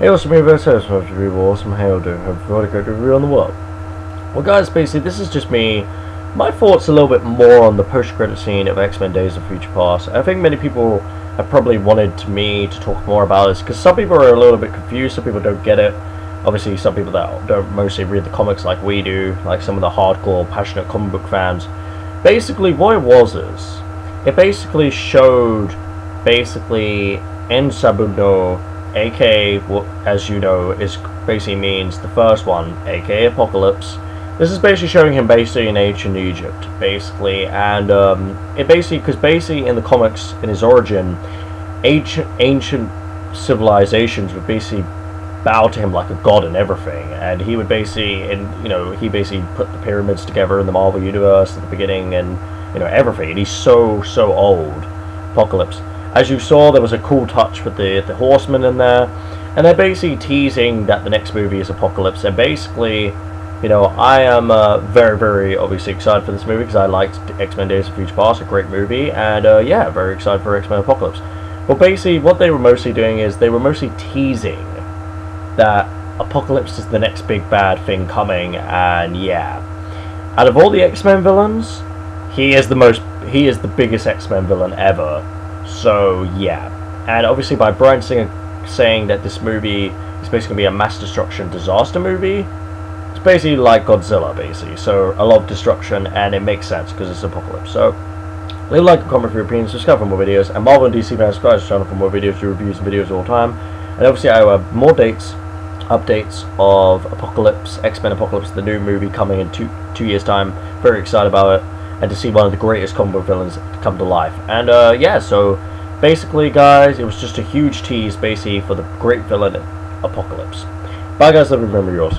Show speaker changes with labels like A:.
A: Hey, awesome universe, host awesome. How you doing? Hope you've got a great review on the world. Well, guys, basically, this is just me. My thoughts a little bit more on the post-credit scene of X-Men: Days of Future Past. I think many people have probably wanted me to talk more about this because some people are a little bit confused. Some people don't get it. Obviously, some people that don't mostly read the comics like we do, like some of the hardcore, passionate comic book fans. Basically, what it was is, it basically showed, basically, En Aka as you know is basically means the first one aka apocalypse. This is basically showing him basically in ancient egypt basically and um, it basically because basically in the comics in his origin ancient ancient civilizations would basically bow to him like a god and everything and he would basically and you know he basically put the pyramids together in the marvel universe at the beginning and you know everything and he's so so old. Apocalypse as you saw, there was a cool touch with the, the Horsemen in there, and they're basically teasing that the next movie is Apocalypse, and basically, you know, I am uh, very, very obviously excited for this movie because I liked X-Men Days of Future Past, a great movie, and uh, yeah, very excited for X-Men Apocalypse. But basically, what they were mostly doing is they were mostly teasing that Apocalypse is the next big bad thing coming, and yeah. Out of all the X-Men villains, he is the most, he is the biggest X-Men villain ever so yeah, and obviously by Bryan Singer saying that this movie is basically to be a mass destruction disaster movie, it's basically like Godzilla, basically. So a lot of destruction, and it makes sense because it's apocalypse. So leave a like and comment for your opinions, subscribe for more videos, and Marvel and DC fans subscribe to the channel for more videos, reviews, and videos all the time. And obviously I have more dates, updates of Apocalypse, X-Men Apocalypse, the new movie coming in two two years' time. Very excited about it and to see one of the greatest combo villains come to life. And uh, yeah, so basically, guys, it was just a huge tease, basically, for the great villain Apocalypse. Bye, guys. Love you. Remember yours.